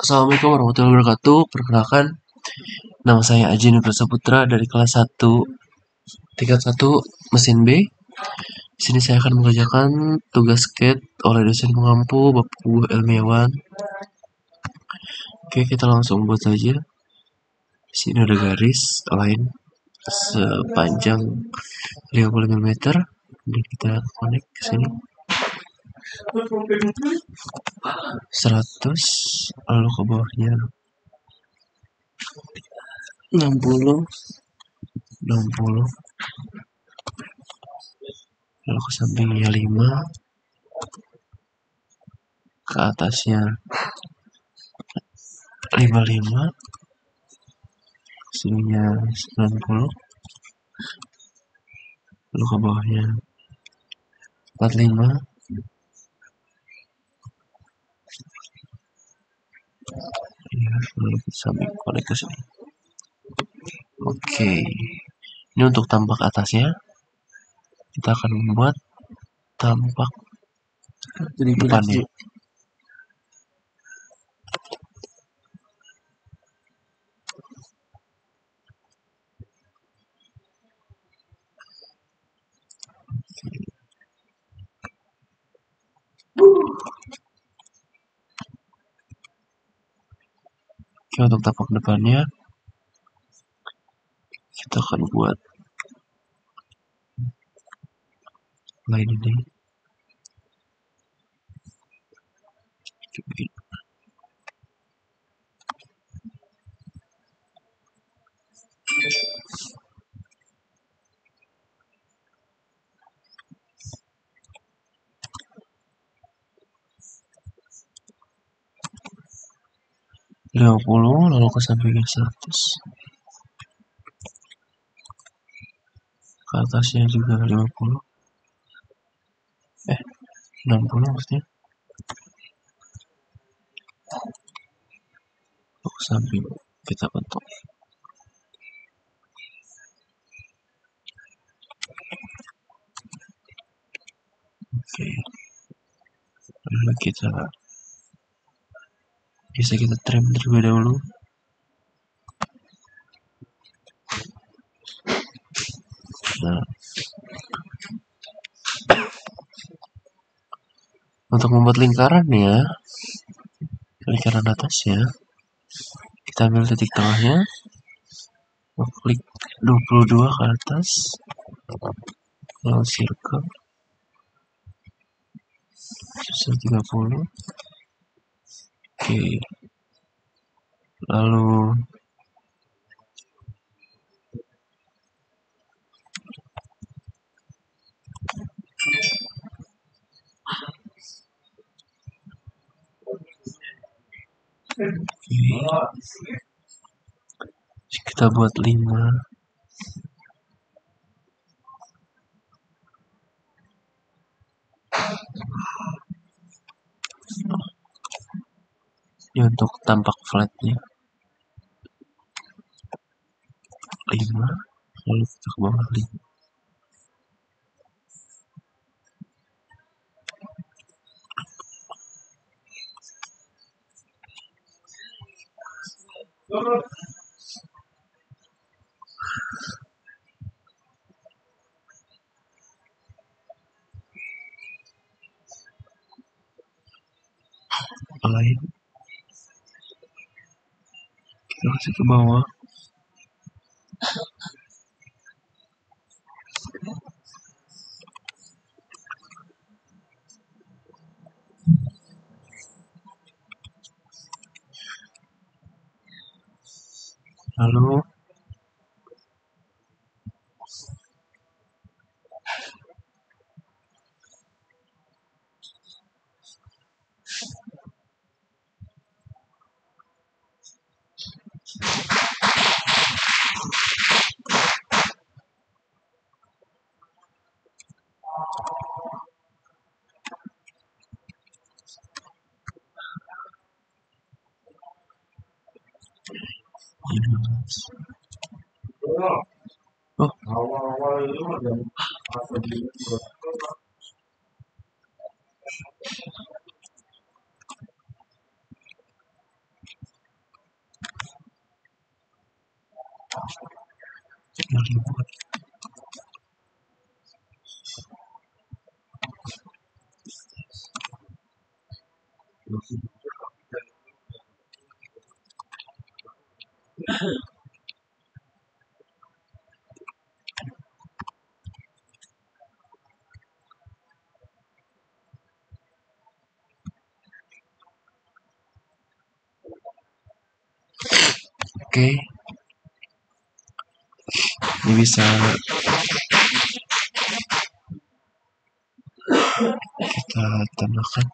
Assalamualaikum warahmatullahi wabarakatuh. Perkenalkan, nama saya Aji Nugroho Putra dari kelas 1 tingkat 1 mesin B. Di sini saya akan mengerjakan tugas skate oleh dosen pengampu Bapak Ibu Elmiawan. Oke, kita langsung buat saja. Di sini ada garis line sepanjang 50 mm. Jadi kita connect ke sini. 100 lalu ke bawahnya 60 60 lalu ke sampingnya 5 ke atasnya 55 sininya 90 lalu ke bawahnya 45 ya samping konek ke sini oke. Ini untuk tampak atasnya. Kita akan membuat tampak depannya Oke untuk tapak depannya kita akan buat line ini lima puluh lalu ke sampingnya seratus ke atasnya juga lima puluh. Eh enam puluh maksudnya? Ke samping kita bentuk. Oke. Lalu kita bisa kita trim terlebih dahulu. Nah. untuk membuat lingkaran ya lingkaran atas ya, kita ambil titik tengahnya. Klik 22 ke atas circle. 130 Oke. lalu okay. kita buat lima ini untuk tampak flatnya. 5 lalu kita ke bawah 5 lain kasih ke bawah. Lalu Oh, bisa. Kita tambahkan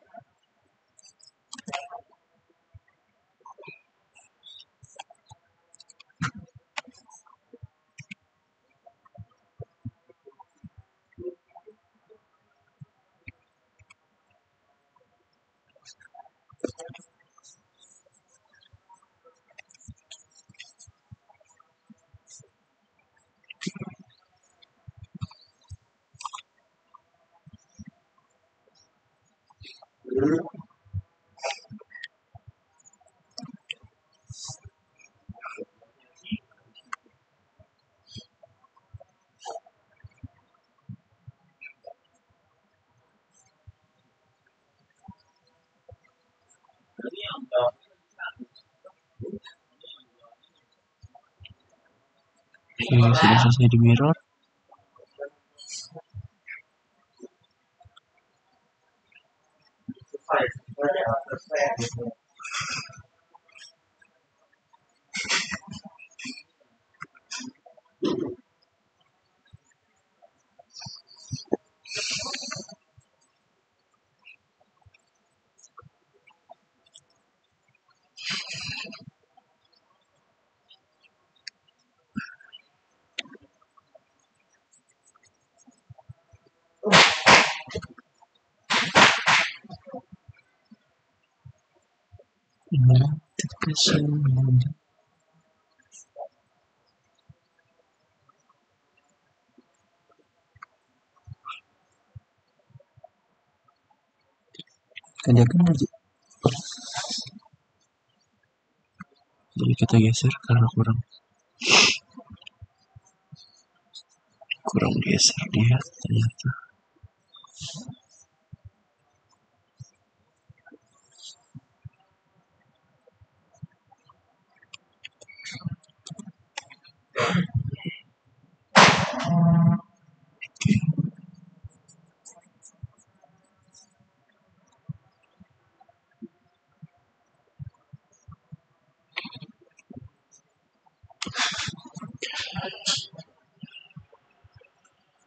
oke sudah selesai di mirror tanyakan aja jadi kita geser karena kurang kurang geser dia ternyata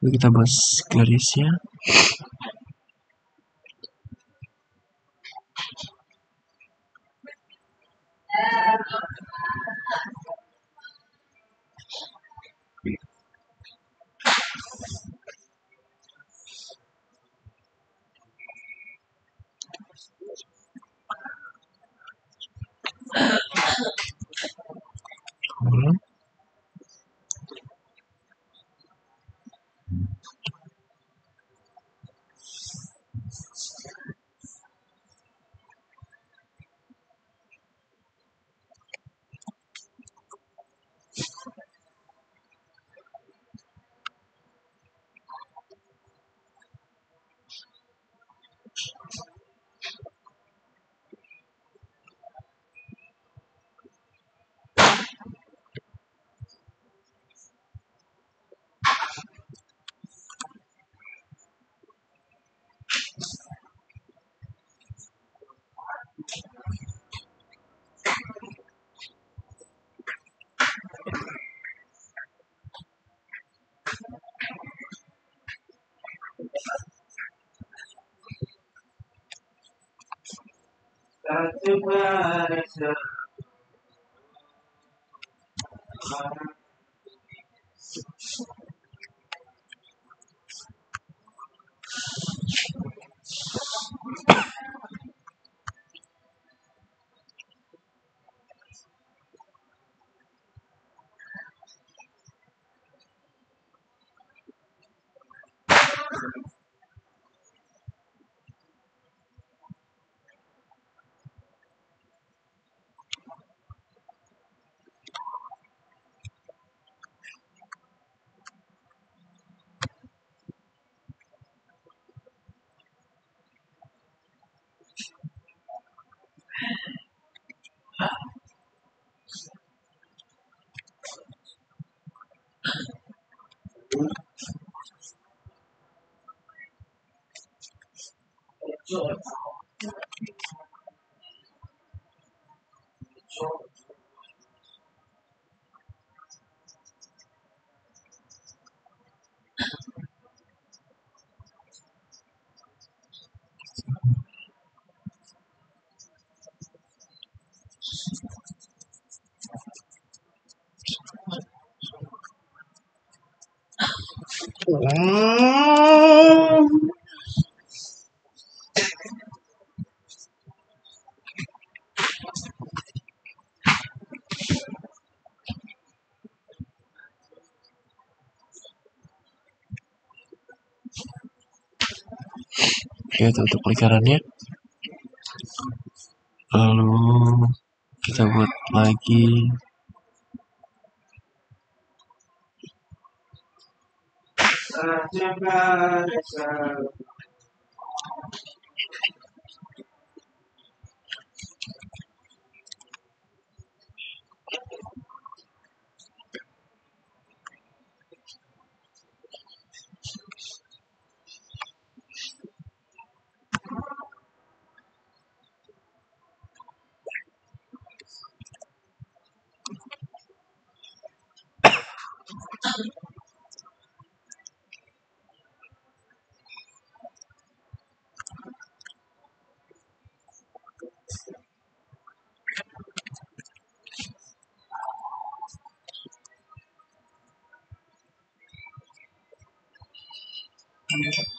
Kita bahas Clarice ya I'll do my us. Oke, untuk lingkarannya. Lalu kita buat lagi condition.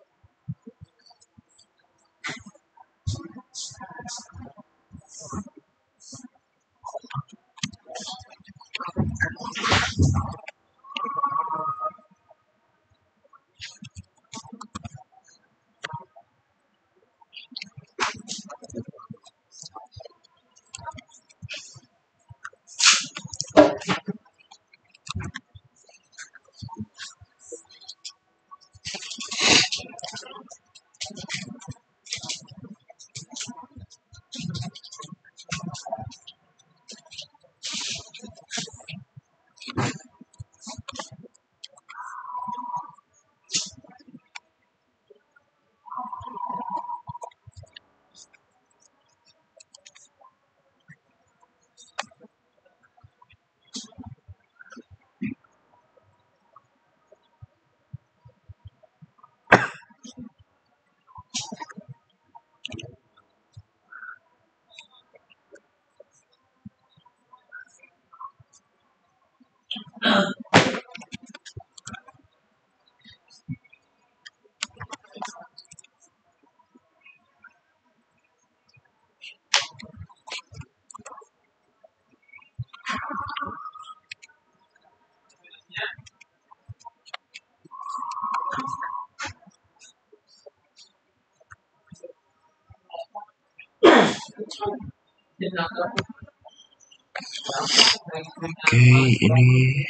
给一女，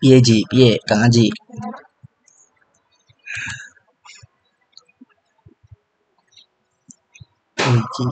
别急，别，赶快急。team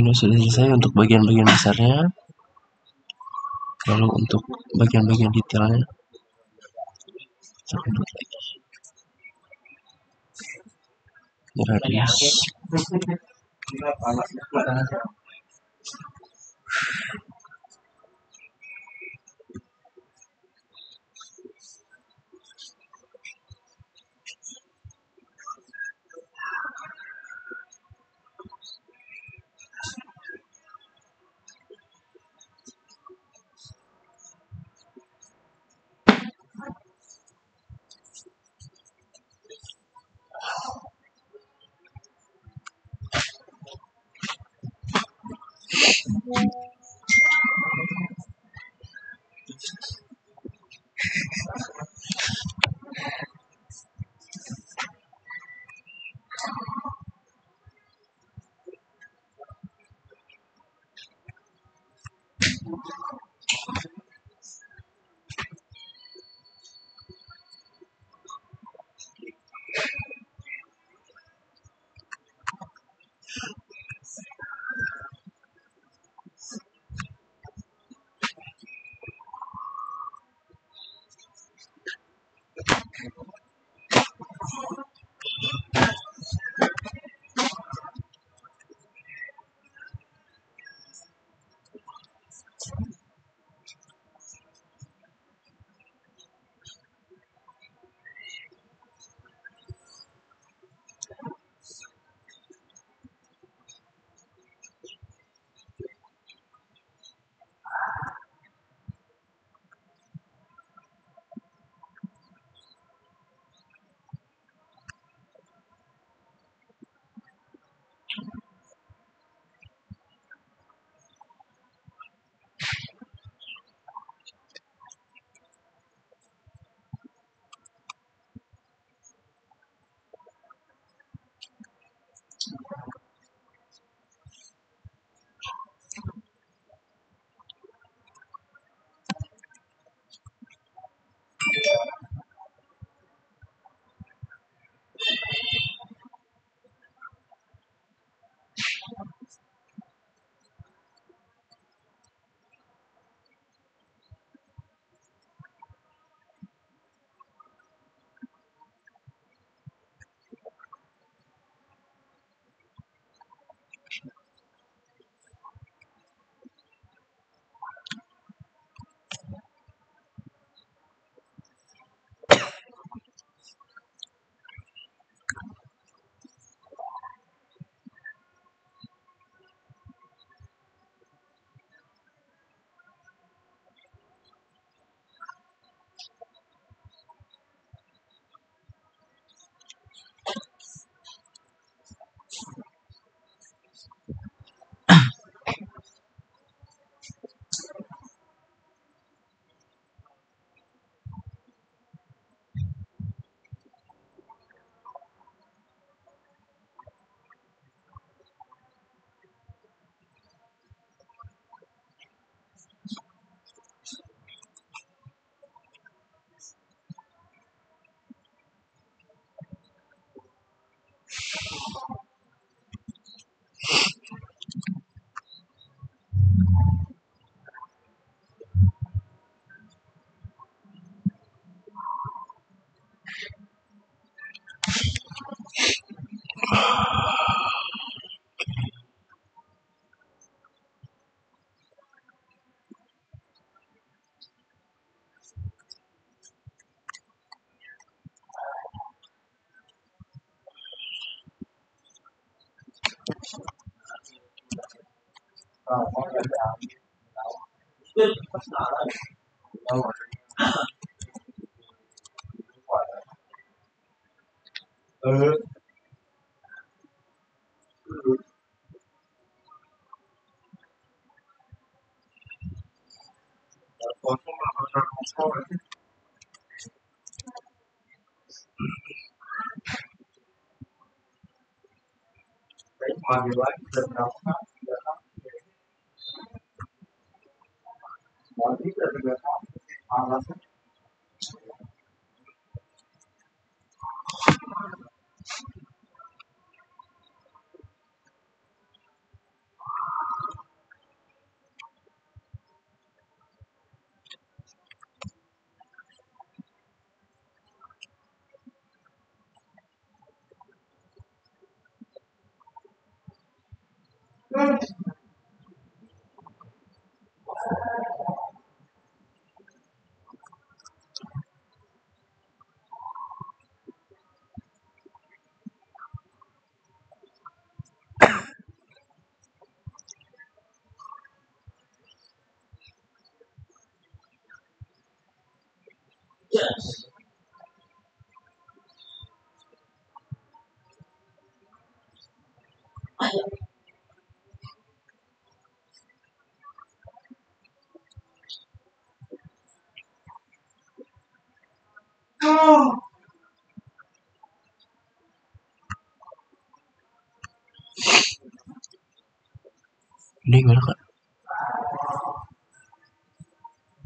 ini sudah selesai untuk bagian-bagian besarnya. Lalu untuk bagian-bagian detailnya, kita buat lagi. Radius. เออตอนเข้ามาเราจะเข้าไปใช้ความร้ายเกินเรา Anlasın. Ini gimana kak?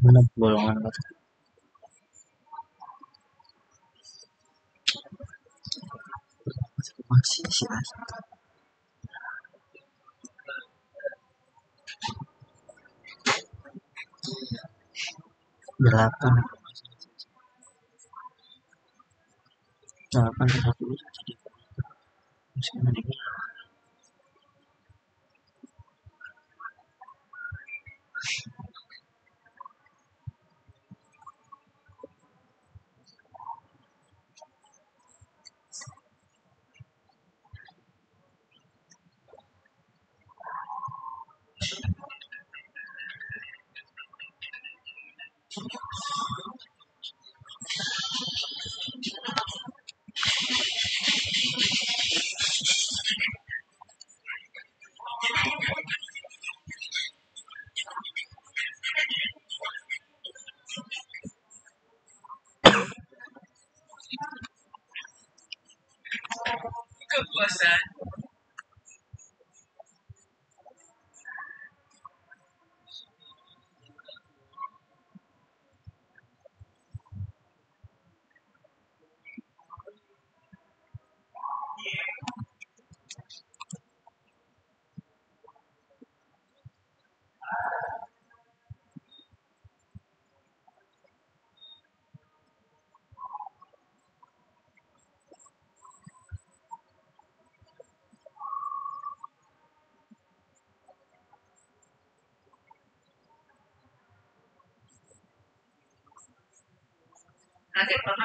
Mana golongan apa? Masih sih. Delapan. Delapan satu jadi. Masih ini. Nanti Gracias por la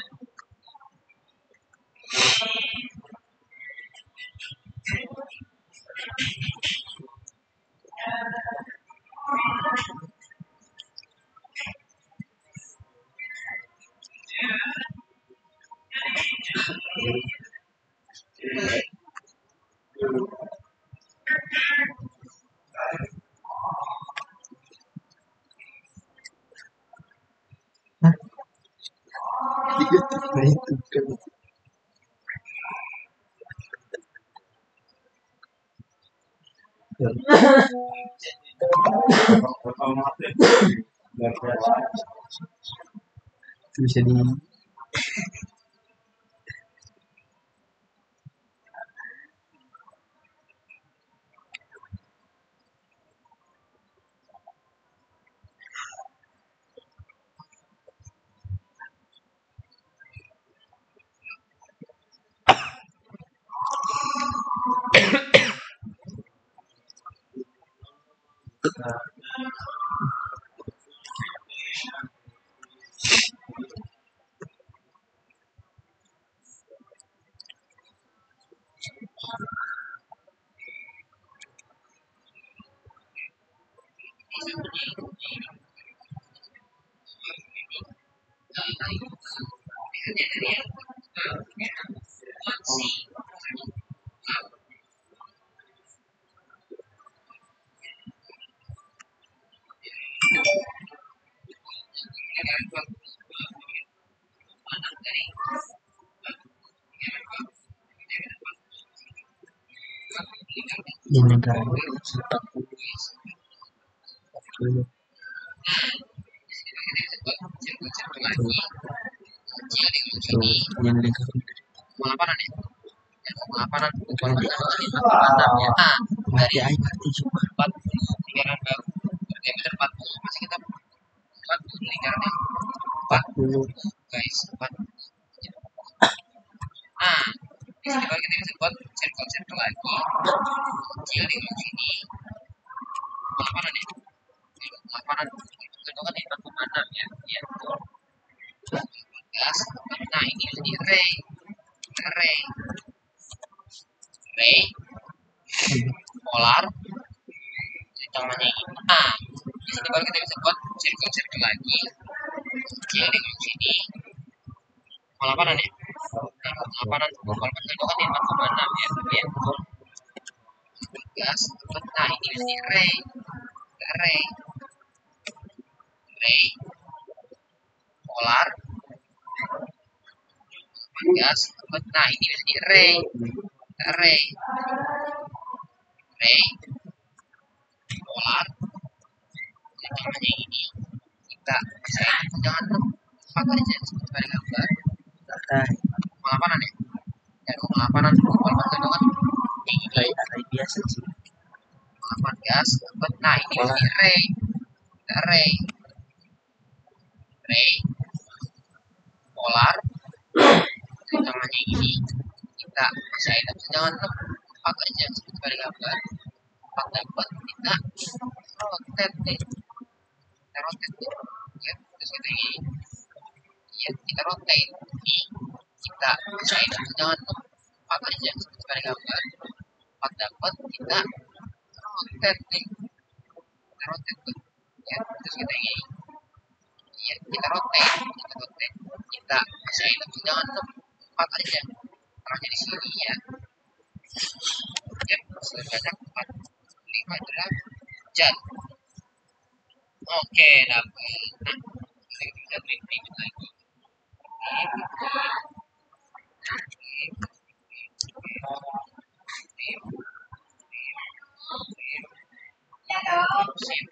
bisa di di dulu yang negara pengalaman ya pengalaman Bukan. pengalaman ya nah mati aja mati cuma 40 lingkaran baru diameter 40 masih kita 40 lingkarannya 40 guys 40 nah di sini baru kita bisa buat circle-circle lagi kecil di ujung sini pengalaman ya pengalaman itu kan di 46 ya ya betul gas nah ini jadi array array array polar. Jadi namanya ini nah di sini baru kita bisa buat circle-circle lagi. Kecil di sini. Pengalaman ya pengalaman walaupun itu kan di 46 ya ya betul gas nah ini jadi array array array polar gas nah ini jadi array array array polar jadi namanya ini. Kita bisa jangan pakai aja sebagai gambar? Nah pengalaman ya? Dan pengalaman walaupun itu kan ini kayak array biasa sih pengalaman gas nah ini jadi array array array polar namanya ini kita bisa itu jangan pakai aja sebagai gambar pakai buat kita rotate kita rotate ya. Terus kita ini ya kita rotate ini kita bisa itu jangan pakai aja sebagai gambar pas dapat kita rotate kita rotate ya. Terus kita ini ya kita rotate kita rotate. Kita bisa itu jangan empat aja. Taruhnya di sini ya. Ya sebanyak empat lima derajat oke dapat nah kita print print lagi. Sip,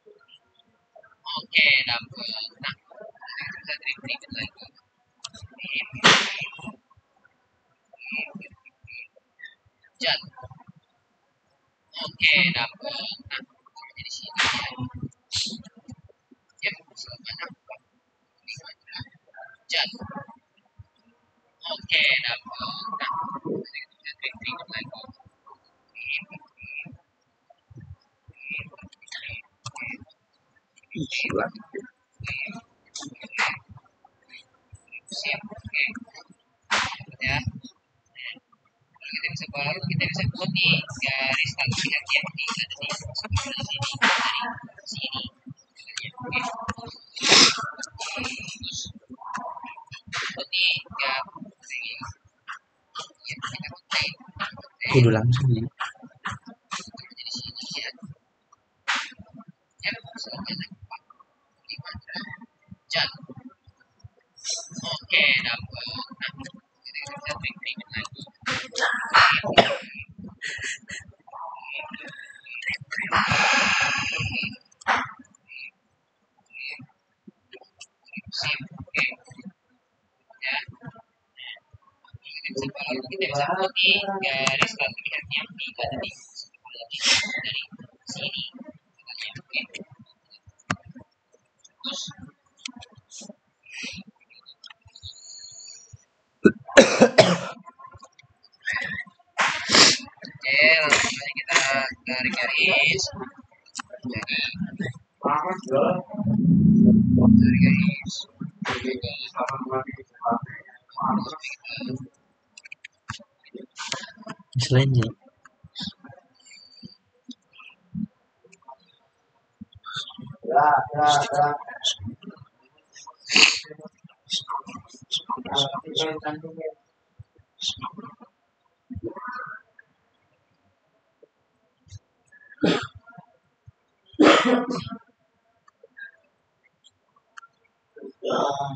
oke dapet nah kita trik berikut lagi. Jat oke dapet nah jadi di sini ya. Yang selama lima adalah jat oke dapet nah kita trik berikut lagi Oke ya kita bisa baru kita bisa buat nih garis pihak yang di sini dari sini oke buat nih ya ini Kudu langsung ya. di sini ya ya selama nampak lima jam oke dapet nah kita bisa trik berikut lagi sip oke ya kita bisa baru kita bisa Pennsylvania.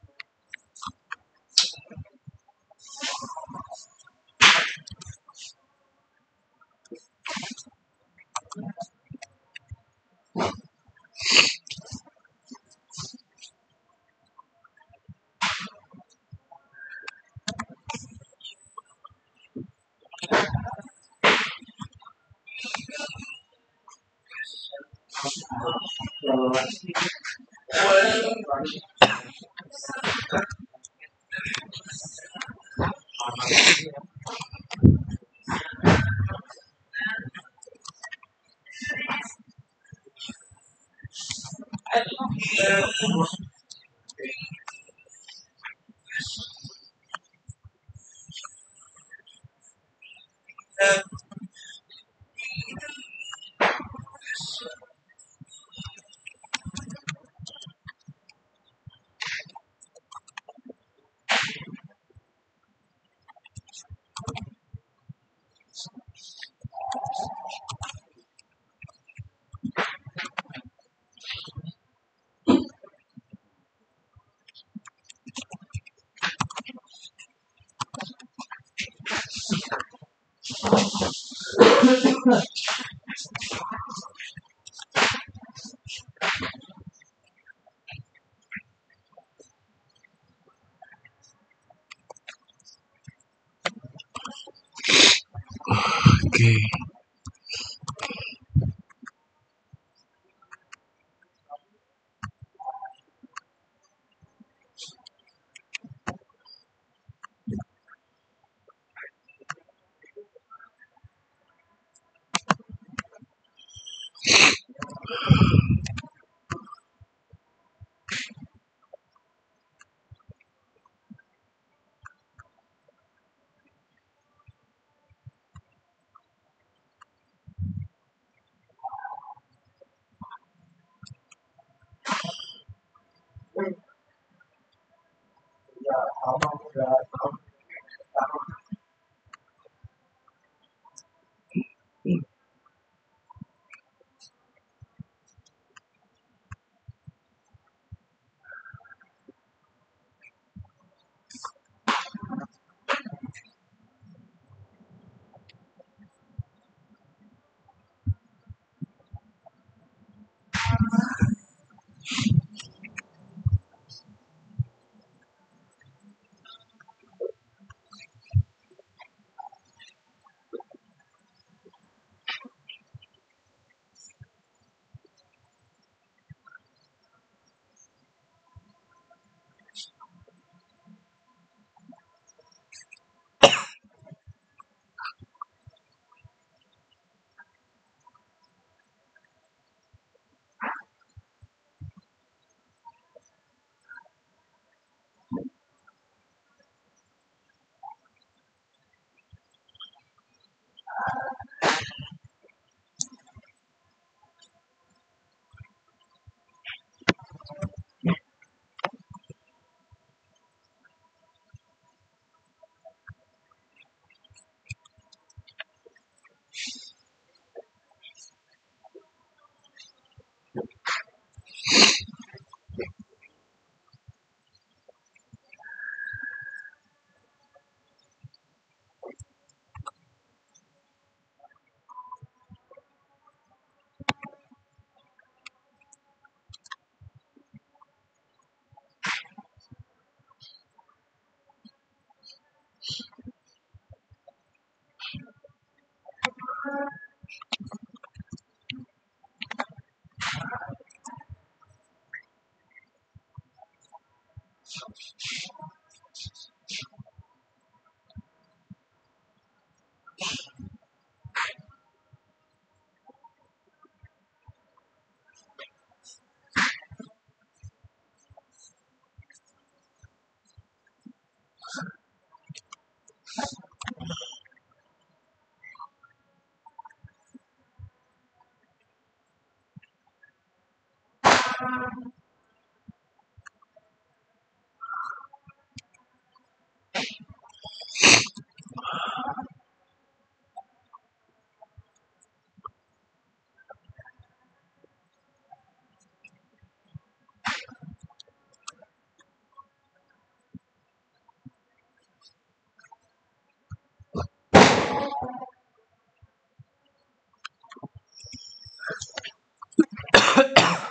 Ahem.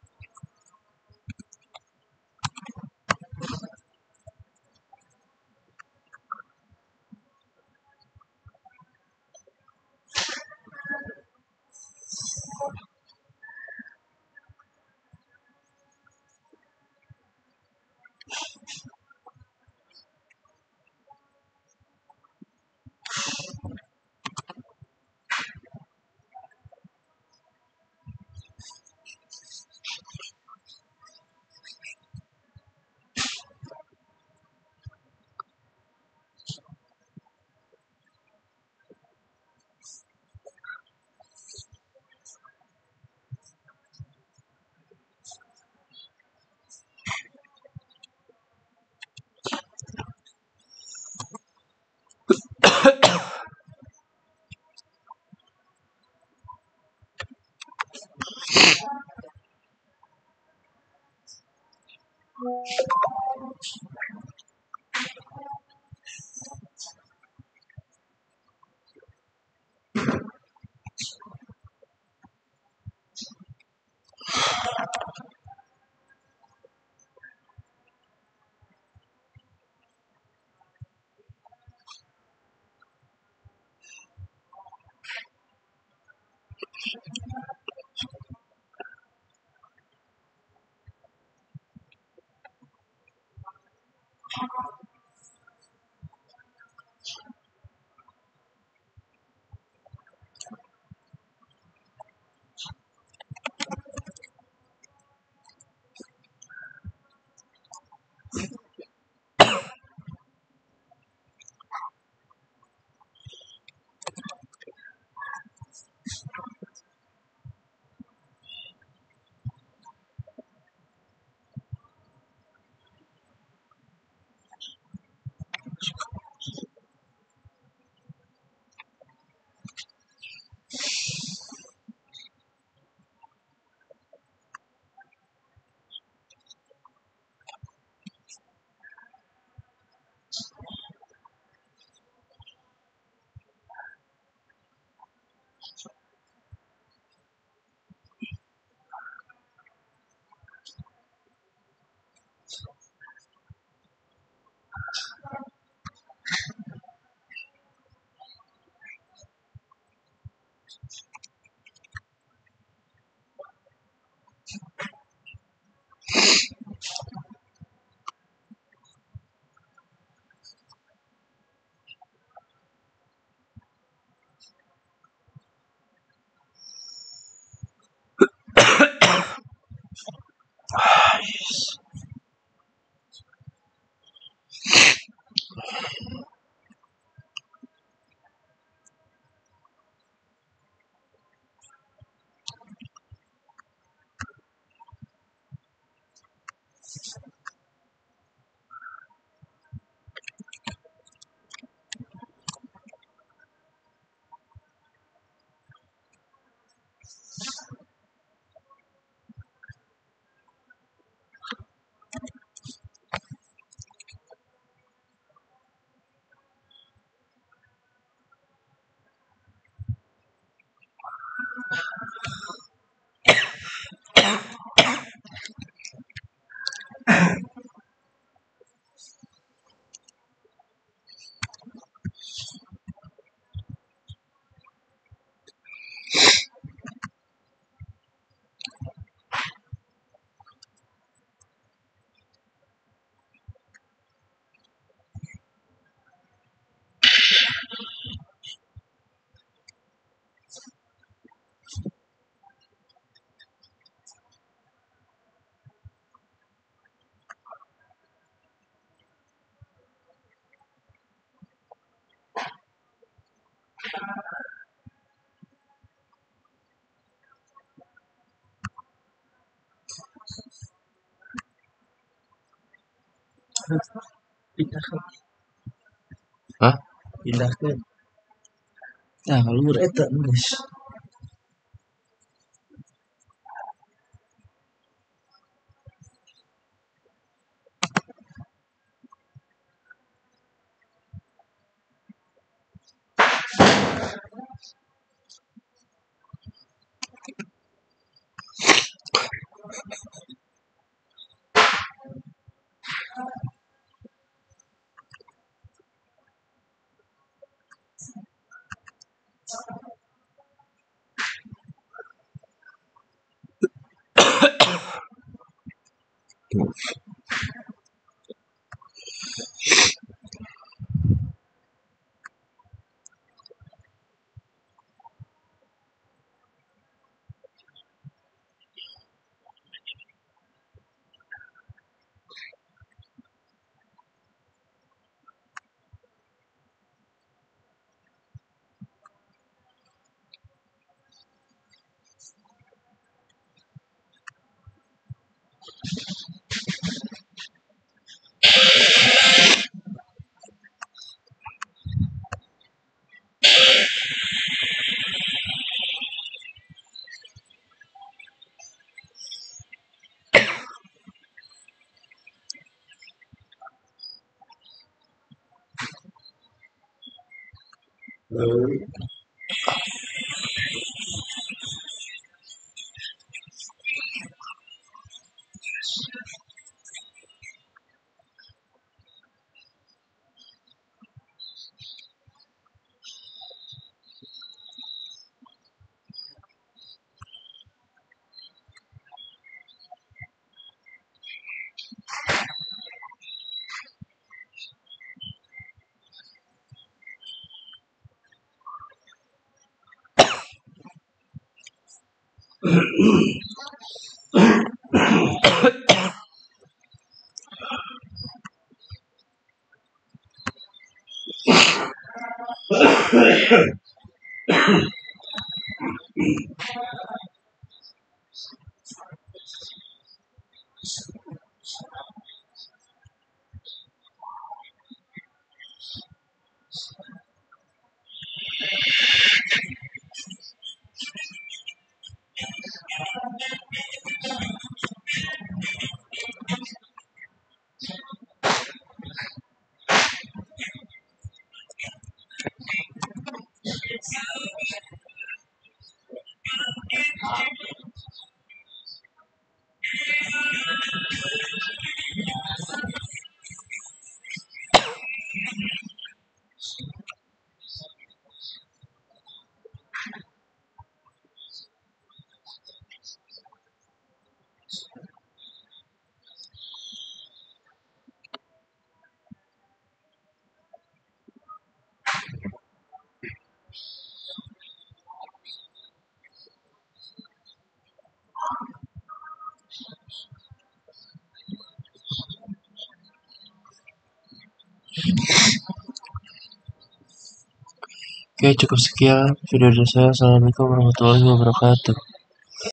pindahkan Hah? pindahkan nah kalau eta geus あ。Oke, cukup sekian video dari saya. Assalamualaikum warahmatullahi wabarakatuh.